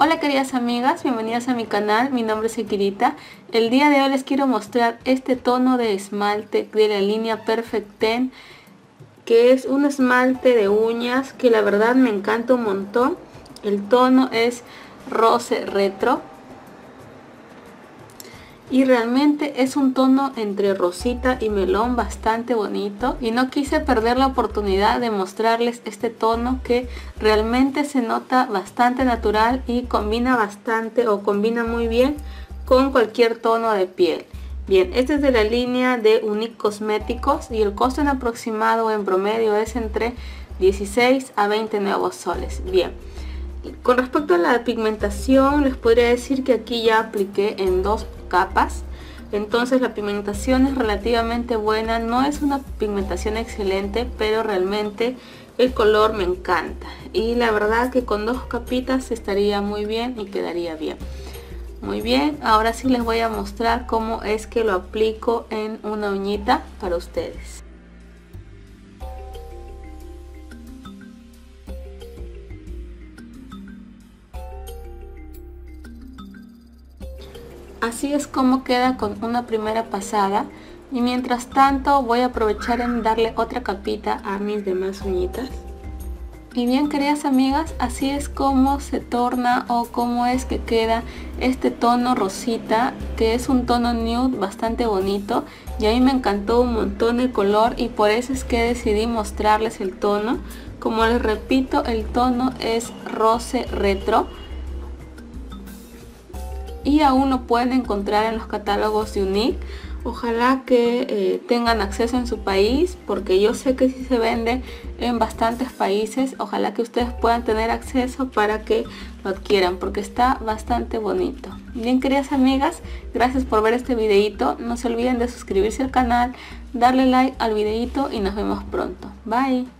Hola queridas amigas, bienvenidas a mi canal, mi nombre es Ekirita. El día de hoy les quiero mostrar este tono de esmalte de la línea Perfect Ten que es un esmalte de uñas que la verdad me encanta un montón. El tono es rose retro y realmente es un tono entre rosita y melón bastante bonito y no quise perder la oportunidad de mostrarles este tono que realmente se nota bastante natural y combina bastante o combina muy bien con cualquier tono de piel. Bien este es de la línea de Unique Cosméticos y el costo en aproximado en promedio es entre 16 a 20 nuevos soles. Bien con respecto a la pigmentación les podría decir que aquí ya apliqué en dos capas. Entonces la pigmentación es relativamente buena. No es una pigmentación excelente pero realmente el color me encanta. Y la verdad que con dos capitas estaría muy bien y quedaría bien. Muy bien ahora sí les voy a mostrar cómo es que lo aplico en una uñita para ustedes Así es como queda con una primera pasada y mientras tanto voy a aprovechar en darle otra capita a mis demás uñitas. Y bien queridas amigas, así es como se torna o cómo es que queda este tono rosita que es un tono nude bastante bonito y a mí me encantó un montón el color y por eso es que decidí mostrarles el tono. Como les repito, el tono es rose retro y aún lo pueden encontrar en los catálogos de Unique. Ojalá que eh, tengan acceso en su país porque yo sé que si se vende en bastantes países. Ojalá que ustedes puedan tener acceso para que lo adquieran porque está bastante bonito. Bien queridas amigas, gracias por ver este videito. No se olviden de suscribirse al canal, darle like al videito y nos vemos pronto. Bye.